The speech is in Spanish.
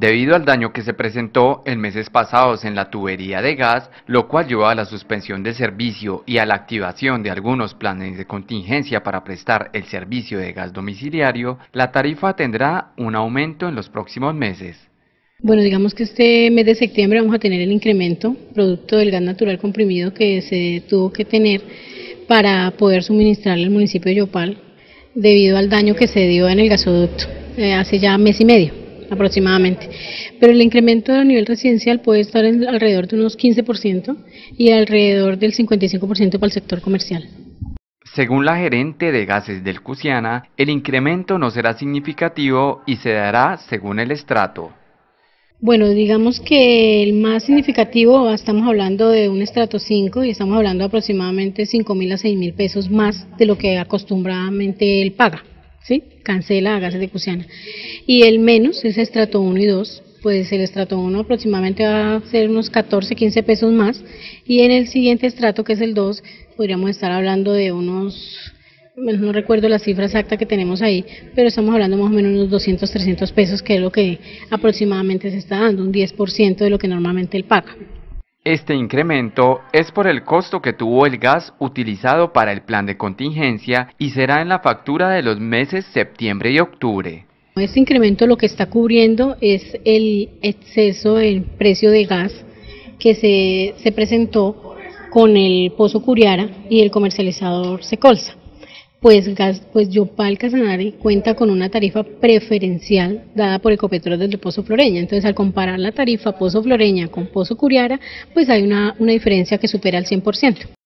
debido al daño que se presentó en meses pasados en la tubería de gas, lo cual llevó a la suspensión de servicio y a la activación de algunos planes de contingencia para prestar el servicio de gas domiciliario, la tarifa tendrá un aumento en los próximos meses. Bueno, digamos que este mes de septiembre vamos a tener el incremento producto del gas natural comprimido que se tuvo que tener para poder suministrarle al municipio de Yopal debido al daño que se dio en el gasoducto eh, hace ya mes y medio aproximadamente. Pero el incremento a nivel residencial puede estar en alrededor de unos 15% y alrededor del 55% para el sector comercial. Según la gerente de gases del Cusiana, el incremento no será significativo y se dará según el estrato. Bueno, digamos que el más significativo, estamos hablando de un estrato 5 y estamos hablando de aproximadamente 5 mil a 6 mil pesos más de lo que acostumbradamente él paga. ¿Sí? Cancela a gases de Cusiana. Y el menos es estrato 1 y 2, pues el estrato 1 aproximadamente va a ser unos 14, 15 pesos más, y en el siguiente estrato, que es el 2, podríamos estar hablando de unos, no recuerdo la cifra exacta que tenemos ahí, pero estamos hablando más o menos de unos 200, 300 pesos, que es lo que aproximadamente se está dando, un 10% de lo que normalmente él paga. Este incremento es por el costo que tuvo el gas utilizado para el plan de contingencia y será en la factura de los meses septiembre y octubre. Este incremento lo que está cubriendo es el exceso en precio de gas que se, se presentó con el Pozo Curiara y el comercializador Secolsa pues, gas, pues Yopal Casanare cuenta con una tarifa preferencial dada por Ecopetrol desde Pozo Floreña. Entonces, al comparar la tarifa Pozo Floreña con Pozo Curiara, pues hay una, una diferencia que supera el 100%.